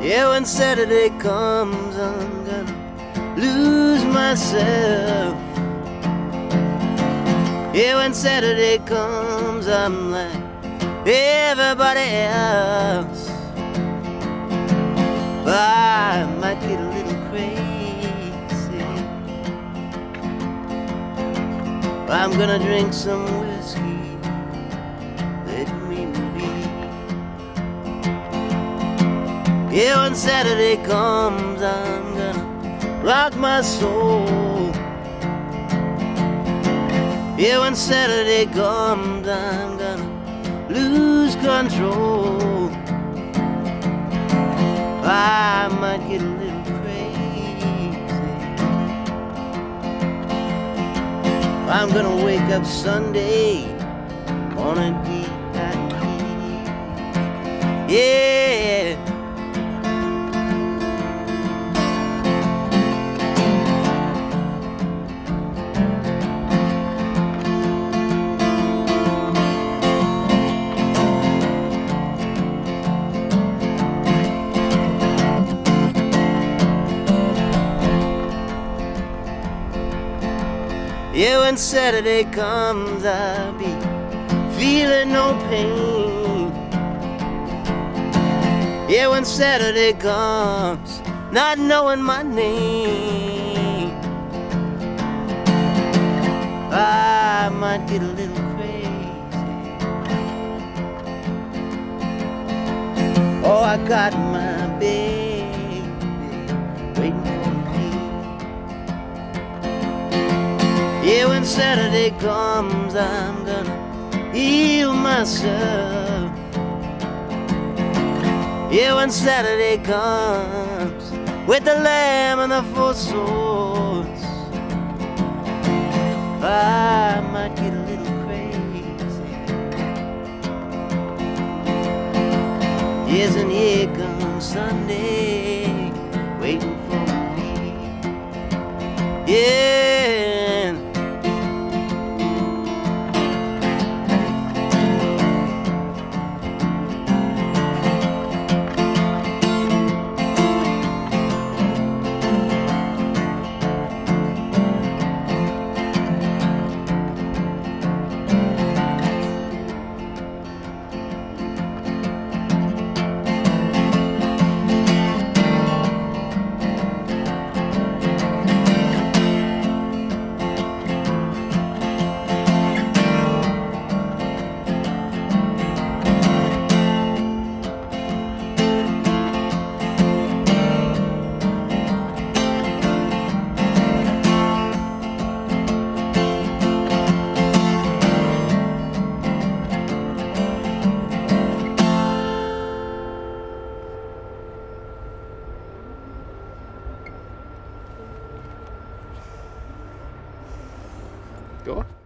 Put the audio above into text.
when Saturday comes, I'm gonna lose myself. Yeah, when Saturday comes, I'm like everybody else. But I might get a little crazy. I'm gonna drink some whiskey. Yeah, when Saturday comes, I'm gonna rock my soul. Yeah, when Saturday comes, I'm gonna lose control. I might get a little crazy. I'm gonna wake up Sunday on a deep DIP. Yeah. Yeah, when Saturday comes, I'll be feeling no pain. Yeah, when Saturday comes, not knowing my name, I might get a little crazy. Oh, I got my Saturday comes, I'm gonna heal myself. Yeah, when Saturday comes, with the lamb and the four swords, I might get a little crazy. Yes, and here comes Sunday, waiting for me. Yeah. Go.